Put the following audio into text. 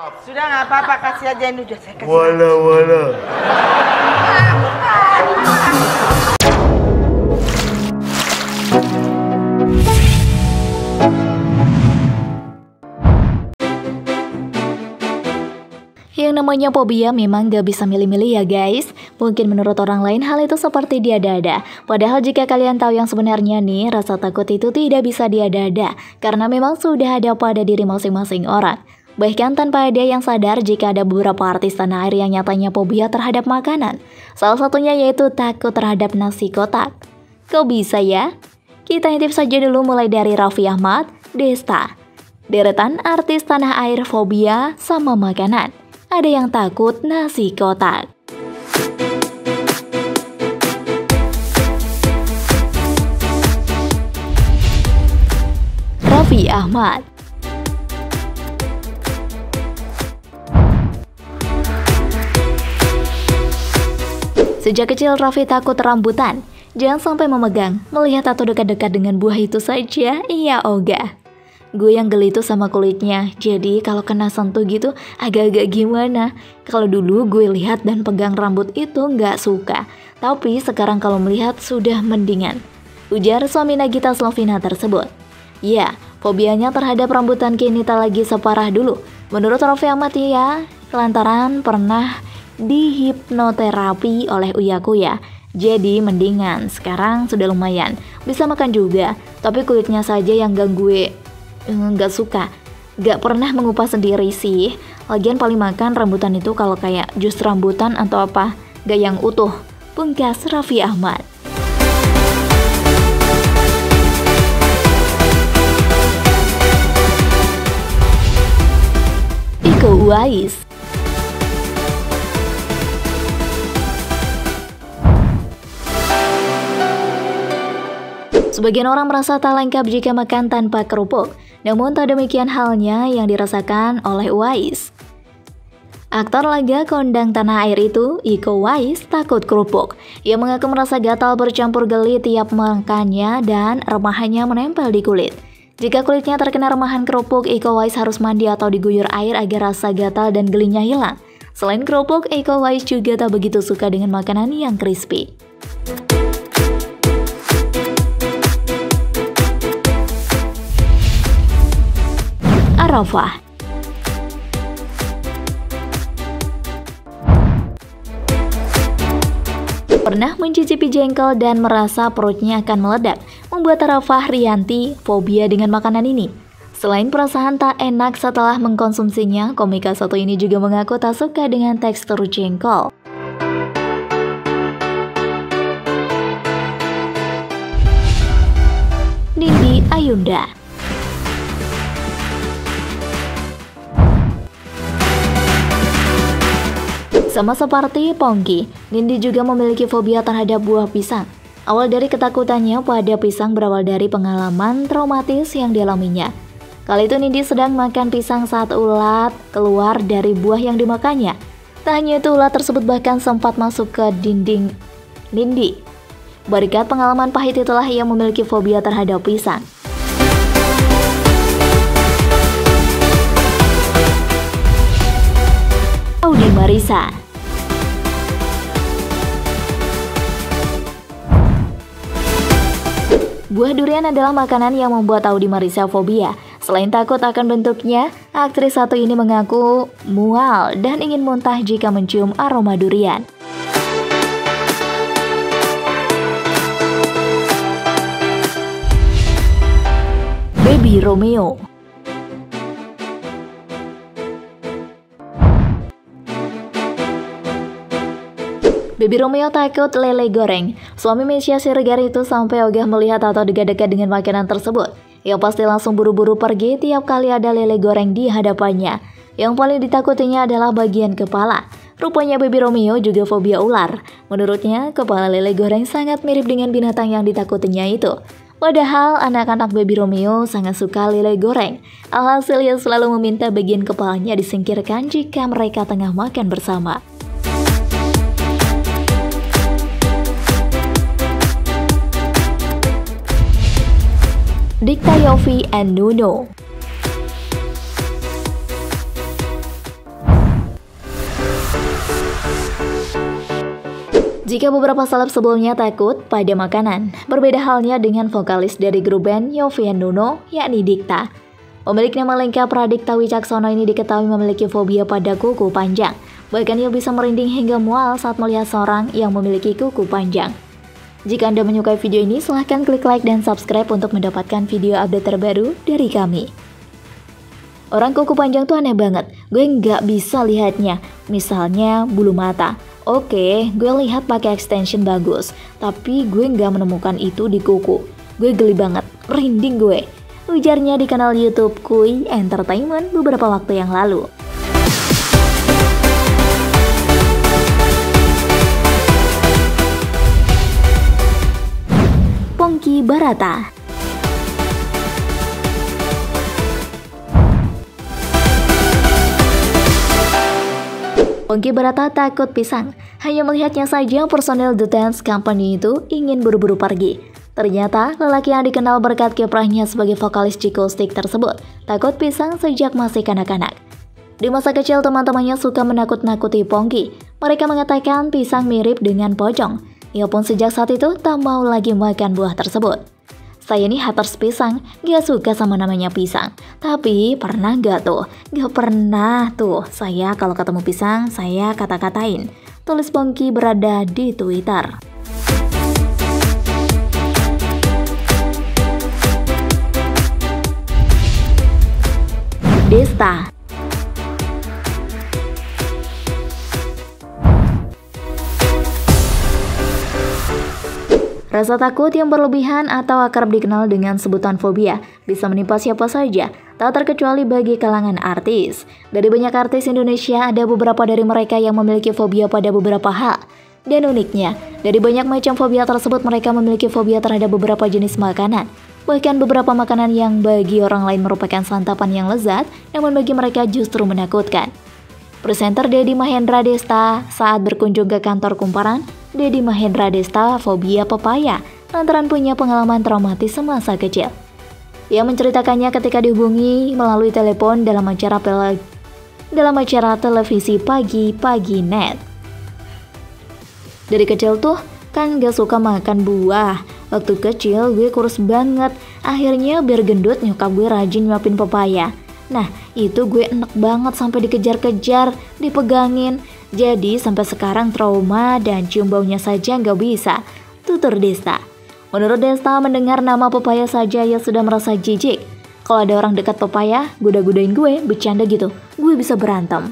Sudah nggak apa-apa, kasih aja ini udah saya kasih. Wala wala. Yang namanya fobia memang gak bisa milih-milih ya guys. Mungkin menurut orang lain hal itu seperti diada-ada. Padahal jika kalian tahu yang sebenarnya nih Rasa takut itu tidak bisa diada-ada. Karena memang sudah ada pada diri masing-masing orang Bahkan tanpa ada yang sadar jika ada beberapa artis tanah air yang nyatanya fobia terhadap makanan. Salah satunya yaitu takut terhadap nasi kotak. Kok bisa ya? Kita intip saja dulu mulai dari Raffi Ahmad, Desta. Deretan artis tanah air fobia sama makanan. Ada yang takut nasi kotak. Raffi Ahmad Sejak kecil Raffi takut rambutan. Jangan sampai memegang, melihat atau dekat-dekat dengan buah itu saja, ia ogah. Gue yang geli tuh sama kulitnya, jadi kalau kena sentuh gitu agak-agak gimana. Kalau dulu gue lihat dan pegang rambut itu nggak suka, tapi sekarang kalau melihat sudah mendingan. Ujar suami Nagita Slavina tersebut. Ya, fobianya terhadap rambutan kini tak lagi separah dulu. Menurut Raffi Ahmad ya, lantaran pernah dihipnoterapi oleh Uya Kuya. Jadi mendingan, sekarang sudah lumayan. Bisa makan juga, tapi kulitnya saja yang gak gue nggak suka. Gak pernah mengupas sendiri sih. Lagian paling makan rambutan itu kalau kayak jus rambutan atau apa Gak yang utuh. Pungkas Raffi Ahmad. Iko Uwais Sebagian orang merasa tak lengkap jika makan tanpa kerupuk, namun tak demikian halnya yang dirasakan oleh Uwais. Aktor laga kondang tanah air itu, Iko Uwais, takut kerupuk. Ia mengaku merasa gatal bercampur geli tiap makannya dan remahannya menempel di kulit. Jika kulitnya terkena remahan kerupuk, Iko Uwais harus mandi atau diguyur air agar rasa gatal dan gelinya hilang. Selain kerupuk, Iko Uwais juga tak begitu suka dengan makanan yang crispy. Arafah. Pernah mencicipi jengkol dan merasa perutnya akan meledak, membuat Arafah Rianti fobia dengan makanan ini. Selain perasaan tak enak setelah mengkonsumsinya, komika satu ini juga mengaku tak suka dengan tekstur jengkol. Nindi Ayunda Sama seperti Pongki, Nindi juga memiliki fobia terhadap buah pisang. Awal dari ketakutannya pada pisang berawal dari pengalaman traumatis yang dialaminya. Kali itu Nindi sedang makan pisang saat ulat keluar dari buah yang dimakannya. Tak hanya itu, ulat tersebut bahkan sempat masuk ke dinding Nindi. Berkat pengalaman pahit itulah ia memiliki fobia terhadap pisang. Marisa Buah durian adalah makanan yang membuat Audi Marisa fobia. Selain takut akan bentuknya, aktris satu ini mengaku mual dan ingin muntah jika mencium aroma durian. Baby Romeo Baby Romeo takut lele goreng. Suami Mesia Siregar itu sampai ogah melihat atau dekat-dekat dengan makanan tersebut. Ia pasti langsung buru-buru pergi tiap kali ada lele goreng di hadapannya. Yang paling ditakutinya adalah bagian kepala. Rupanya Baby Romeo juga fobia ular. Menurutnya, kepala lele goreng sangat mirip dengan binatang yang ditakutinya itu. Padahal anak-anak Baby Romeo sangat suka lele goreng. Alhasil ia selalu meminta bagian kepalanya disingkirkan jika mereka tengah makan bersama. Dikta Yofi and Nuno. Jika beberapa seleb sebelumnya takut pada makanan, berbeda halnya dengan vokalis dari grup band Yofi and Nuno, yakni Dikta. Pemilik nama lengkap Radikta Wicaksono ini diketahui memiliki fobia pada kuku panjang. Bahkan ia bisa merinding hingga mual saat melihat seorang yang memiliki kuku panjang. Jika Anda menyukai video ini, silahkan klik like dan subscribe untuk mendapatkan video update terbaru dari kami. Orang kuku panjang tuh aneh banget, gue nggak bisa lihatnya. Misalnya bulu mata. Oke, gue lihat pakai extension bagus, tapi gue nggak menemukan itu di kuku. Gue geli banget, merinding gue. Ujarnya di kanal YouTube Kui Entertainment beberapa waktu yang lalu. Pongki Barata Pongki Barata takut pisang. Hanya melihatnya saja personel The Dance Company itu ingin buru-buru pergi. Ternyata, lelaki yang dikenal berkat kiprahnya sebagai vokalis Chico Stick tersebut takut pisang sejak masih kanak-kanak. Di masa kecil, teman-temannya suka menakut-nakuti Pongki. Mereka mengatakan pisang mirip dengan pocong. Ia pun sejak saat itu tak mau lagi makan buah tersebut. Saya ini haters pisang, gak suka sama namanya pisang. Tapi pernah gak tuh? Gak pernah tuh. Saya kalau ketemu pisang, saya kata-katain. Tulis Pongki berada di Twitter. Desta Rasa takut yang berlebihan atau akrab dikenal dengan sebutan fobia bisa menimpa siapa saja, tak terkecuali bagi kalangan artis. Dari banyak artis Indonesia, ada beberapa dari mereka yang memiliki fobia pada beberapa hal. Dan uniknya, dari banyak macam fobia tersebut mereka memiliki fobia terhadap beberapa jenis makanan. Bahkan beberapa makanan yang bagi orang lain merupakan santapan yang lezat, namun bagi mereka justru menakutkan. Presenter Dedi Mahendra Desta saat berkunjung ke kantor kumparan, Dedi Mahendra Desta fobia pepaya lantaran punya pengalaman traumatis semasa kecil. Ia menceritakannya ketika dihubungi melalui telepon dalam acara dalam acara televisi pagi-pagi net. Dari kecil tuh kan gak suka makan buah. Waktu kecil gue kurus banget. Akhirnya biar gendut nyokap gue rajin nyuapin pepaya. Nah, itu gue enak banget sampai dikejar-kejar, dipegangin. Jadi sampai sekarang trauma dan cium baunya saja nggak bisa. Tutur Desta. Menurut Desta, mendengar nama pepaya saja ia sudah merasa jijik. Kalau ada orang dekat pepaya, goda-godain gue, bercanda gitu, gue bisa berantem.